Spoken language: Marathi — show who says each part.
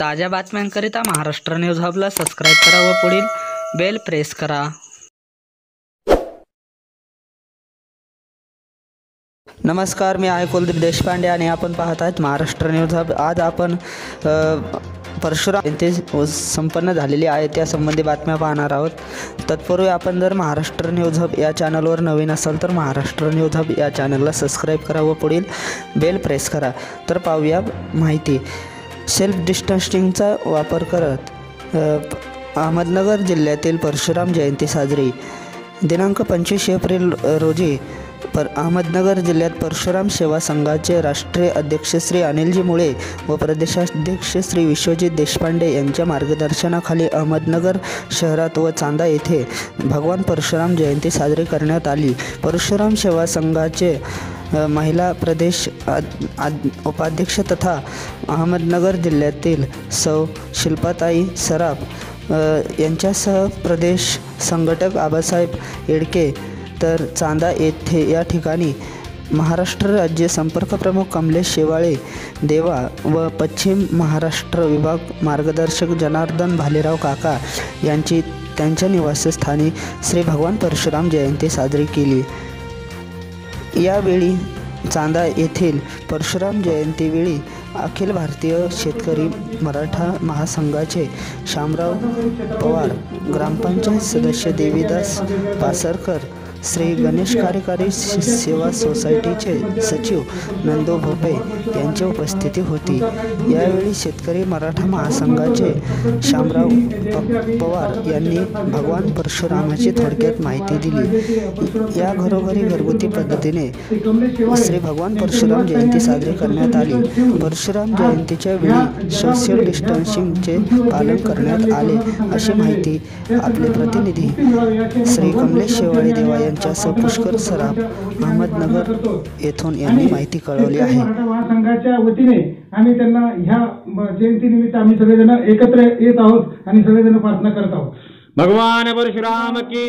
Speaker 1: ताज्या बातम्यांकरिता महाराष्ट्र न्यूज हबला सबस्क्राईब करा व पुढील बेल प्रेस करा. नमस्कार मी आहे कुलदीप देशपांडे आणि आपण पाहत आहेत महाराष्ट्र न्यूज हब. आज आपण परशुराम जयंती संपन्न झालेली आहे त्यासंबंधी बातम्या पाहणार आहोत. तत्पूर्वी आपण जर महाराष्ट्र न्यूज हब या चॅनलवर नवीन असाल तर महाराष्ट्र न्यूज हब या चॅनलला सबस्क्राईब करा व पुढील बेल प्रेस करा. तर पाहूया माहिती. सेल्फ डिस्टन्सिंगचा वापर करत अहमदनगर जिल्ह्यातील परशुराम जयंती साजरी. दिनांक पंचवीस एप्रिल रोजी पर अहमदनगर जिल्ह्यात परशुराम सेवा संघाचे राष्ट्रीय अध्यक्ष श्री अनिलजी मुळे व प्रदेशाध्यक्ष श्री विश्वजित देशपांडे यांच्या मार्गदर्शनाखाली अहमदनगर शहरात व चांदा येथे भगवान परशुराम जयंती साजरी करण्यात आली. परशुराम सेवा संघाचे महिला प्रदेश आद- आद- उपाध्यक्ष तथा अहमदनगर जिल्ह्यातील सौ शिल्पाताई सराफ यांच्यासह प्रदेश संघटक आबासाहेब येडके तर चांदा येथे या ठिकाणी महाराष्ट्र राज्य संपर्क प्रमुख कमलेश शेवाळे देवा व पश्चिम महाराष्ट्र विभाग मार्गदर्शक जनार्दन भालेराव काका यांची त्यांच्या निवासस्थानी श्री भगवान परशुराम जयंती साजरी केली. यावेळी चांदा येथील परशुराम जयंतीवेळी अखिल भारतीय शेतकरी मराठा महासंघाचे शामराव पवार ग्रामपंचायत सदस्य देवीदास पासरकर श्री गणेश कार्यकारी सेवा सोसायटीचे सचिव नंदू भोपे यांची उपस्थिती होती. यावेळी शेतकरी मराठा महासंघाचे शामराव पवार यांनी भगवान परशुरामाची थोडक्यात माहिती दिली. या घरोघरी घरगुती पद्धतीने श्री भगवान परशुराम जयंती साजरी करण्यात आली. परशुराम जयंतीच्या वेळी सोशल डिस्टन्सिंगचे पालन करण्यात आले अशी माहिती आपले प्रतिनिधी श्री कमलेश शेवाळे देवा यांच्यासह पुष्कर सराफ अहमदनगर येथून यांनी माहिती कळवली आहे.
Speaker 2: महासंघाच्या वतीने आम्ही त्यांना ह्या जयंतीनिमित्त आम्ही सगळेजण एकत्र येत आहोत आणि सगळेजण प्रार्थना करत आहोत.
Speaker 3: भगवान परशुराम की